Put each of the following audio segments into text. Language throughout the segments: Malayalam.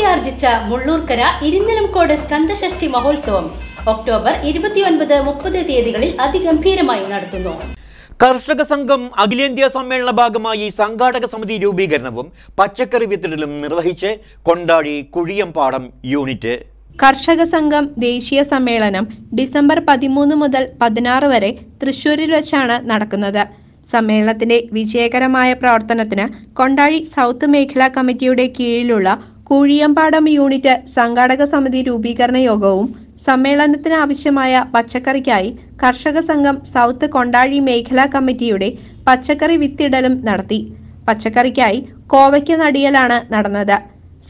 കീർത്തിയാർജിച്ച മുള്ളൂർക്കര ഇരിഞ്ഞലംകോട് സ്കന്ദഷഷ്ഠി മഹോത്സവം ഒക്ടോബർ ഇരുപത്തിയൊൻപത് മുപ്പത് തീയതികളിൽ അതിഗംഭീരമായി നടത്തുന്നു. കർഷക സംഘം അഖിലേന്ത്യാ സമ്മേളന ഭാഗമായി സംഘാടക സമിതി രൂപീകരണവും പച്ചക്കറി വിത്തിടലും നിർവഹിച്ച് കൊണ്ടാടി കുഴിയംപാടം യൂണിറ്റ്. കർഷക സംഘം ദേശീയ സമ്മേളനം ഡിസംബർ പതിമൂന്ന് മുതൽ പതിനാറ് വരെ തൃശൂരിൽ വെച്ചാണ് നടക്കുന്നത്. സമ്മേളനത്തിന്റെ വിജയകരമായ പ്രവർത്തനത്തിന് കൊണ്ടാഴി സൗത്ത് മേഖലാ കമ്മിറ്റിയുടെ കീഴിലുള്ള കൂഴിയമ്പാടം യൂണിറ്റ് സംഘാടക സമിതി രൂപീകരണ യോഗവും സമ്മേളനത്തിന് ആവശ്യമായ പച്ചക്കറിക്കായി കർഷക സംഘം സൗത്ത് കൊണ്ടാഴി മേഖലാ കമ്മിറ്റിയുടെ പച്ചക്കറി വിത്തിടലും നടത്തി. പച്ചക്കറിക്കായി കോവയ്ക്ക നടിയലാണ് നടന്നത്.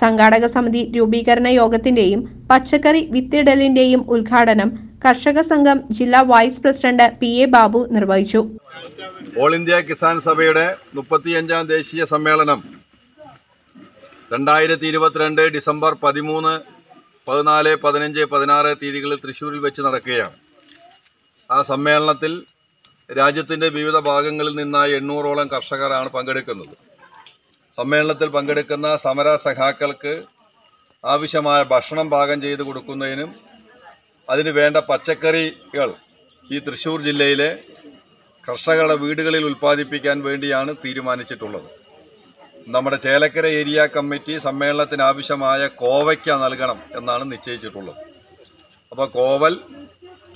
സംഘാടക സമിതി രൂപീകരണ യോഗത്തിന്റെയും പച്ചക്കറി വിത്തിടലിന്റെയും ഉദ്ഘാടനം കർഷക സംഘം ജില്ലാ vice president P A Babu നിർവഹിച്ചു. ഓൾ ഇന്ത്യ കിസാൻ സഭയുടെ മുപ്പത്തിയഞ്ചാം ദേശീയ സമ്മേളനം രണ്ടായിരത്തി ഇരുപത്തിരണ്ട് ഡിസംബർ പതിമൂന്ന് പതിനാല് പതിനഞ്ച് പതിനാറ് തീയതികളിൽ തൃശ്ശൂരിൽ വെച്ച് നടക്കുകയാണ്. ആ സമ്മേളനത്തിൽ രാജ്യത്തിന്റെ വിവിധ ഭാഗങ്ങളിൽ നിന്നായി എണ്ണൂറോളം കർഷകരാണ് പങ്കെടുക്കുന്നത്. സമ്മേളനത്തിൽ പങ്കെടുക്കുന്ന സമര സഖാക്കൾക്ക് ആവശ്യമായ ഭക്ഷണം പാകം ചെയ്ത് കൊടുക്കുന്നതിനും അതിന് വേണ്ട പച്ചക്കറികൾ ഈ തൃശ്ശൂർ ജില്ലയിലെ കർഷകരുടെ വീടുകളിൽ ഉൽപ്പാദിപ്പിക്കാൻ വേണ്ടിയാണ് തീരുമാനിച്ചിട്ടുള്ളത്. നമ്മുടെ ചേലക്കര ഏരിയ കമ്മിറ്റി സമ്മേളനത്തിന് ആവശ്യമായ കോവയ്ക്ക നൽകണം എന്നാണ് നിശ്ചയിച്ചിട്ടുള്ളത്. അപ്പോൾ കോവൽ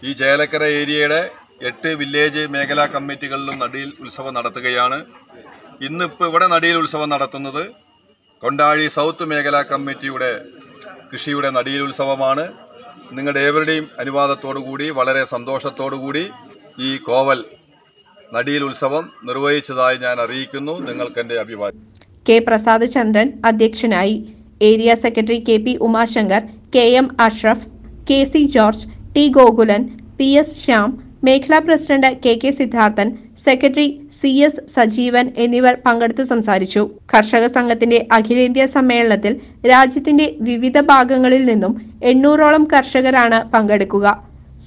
ഈ ചേലക്കര ഏരിയയുടെ എട്ട് വില്ലേജ് മേഖലാ കമ്മിറ്റികളിലും നടിയിൽ ഉത്സവം നടത്തുകയാണ്. ഇന്നിപ്പോൾ ഇവിടെ നടിയിൽ ഉത്സവം നടത്തുന്നത് കൊണ്ടാഴി സൗത്ത് മേഖലാ കമ്മിറ്റിയുടെ കൃഷിയുടെ നടിയിൽ ഉത്സവമാണ്. നിങ്ങളുടെ ഏവരുടെയും അനുവാദത്തോടു കൂടി വളരെ സന്തോഷത്തോടു കൂടി ഈ കോവൽ നടിയിൽ ഉത്സവം നിർവഹിച്ചതായി ഞാൻ അറിയിക്കുന്നു. നിങ്ങൾക്ക് എന്റെ അഭിപ്രായം കെ പ്രസാദ് ചന്ദ്രൻ അധ്യക്ഷനായി. Area secretary K P Umashankar K M Ashraf K C George T Gokulan P S Shyam മേഖലാ president K K Siddharthan secretary C S Sajeevan എന്നിവർ പങ്കെടുത്ത് സംസാരിച്ചു. കർഷക സംഘത്തിന്റെ അഖിലേന്ത്യാ സമ്മേളനത്തിൽ രാജ്യത്തിന്റെ വിവിധ ഭാഗങ്ങളിൽ നിന്നും എണ്ണൂറോളം കർഷകരാണ് പങ്കെടുക്കുക.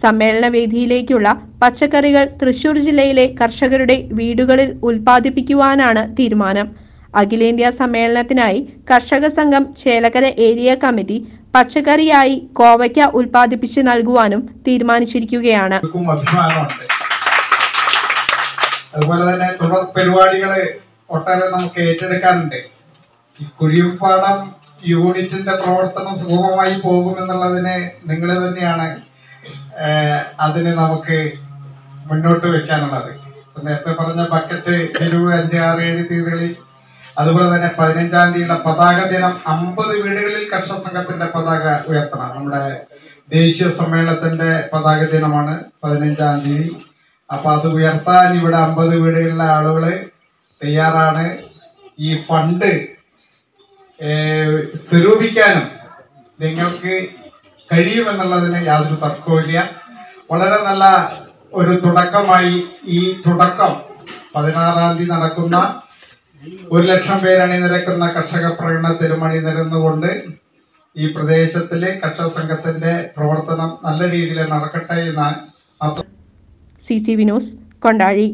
സമ്മേളന വേദിയിലേക്കുള്ള പച്ചക്കറികൾ തൃശൂർ ജില്ലയിലെ കർഷകരുടെ വീടുകളിൽ ഉൽപ്പാദിപ്പിക്കുവാനാണ് തീരുമാനം. അഖിലേന്ത്യാ സമ്മേളനത്തിനായി കർഷക സംഘം ചേലക്കര ഏരിയ കമ്മിറ്റി പച്ചക്കറിയായി കോവയ്ക്ക ഉൽപ്പാദിപ്പിച്ച് നൽകുവാനും തീരുമാനിച്ചിരിക്കുകയാണ്. അതുപോലെ തന്നെ തുടർ പരിപാടികൾ ഒട്ടേറെ നമുക്ക് ഏറ്റെടുക്കാനുണ്ട്. ഈ കുഴിപ്പാടം യൂണിറ്റിന്റെ പ്രവർത്തനം സുഗമമായി പോകുമെന്നുള്ളതിന് നിങ്ങൾ തന്നെയാണ് അതിന് നമുക്ക് മുന്നോട്ട് വെക്കാനുള്ളത്. നേരത്തെ പറഞ്ഞ ബക്കറ്റ് എരിവ് അഞ്ച് ആറ് ഏഴ് തീയതികളിൽ അതുപോലെ തന്നെ പതിനഞ്ചാം തീയതിയുടെ പതാക ദിനം അമ്പത് വീടുകളിൽ കർഷക സംഘത്തിന്റെ പതാക ഉയർത്തണം. നമ്മുടെ ദേശീയ സമ്മേളനത്തിന്റെ പതാക ദിനമാണ് പതിനഞ്ചാം തീയതി. അപ്പൊ അത് ഉയർത്താൻ ഇവിടെ അമ്പത് വീടുകളിലെ ആളുകൾ തയ്യാറാണ്. ഈ ഫണ്ട് സ്വരൂപിക്കാനും നിങ്ങൾക്ക് കഴിയുമെന്നുള്ളതിന് യാതൊരു തർക്കവുമില്ല. വളരെ നല്ല ഒരു തുടക്കമായി ഈ തുടക്കം പതിനാറാം തീയതി നടക്കുന്ന ഒരു ലക്ഷം പേര് അണിനിരക്കുന്ന കർഷക പ്രകടനത്തിലും അണിനിരന്നുകൊണ്ട് ഈ പ്രദേശത്തിലെ കർഷക സംഘത്തിന്റെ പ്രവർത്തനം നല്ല രീതിയിൽ നടക്കട്ടെ എന്ന് സി സി വിനോസ് കൊണ്ടാഴി.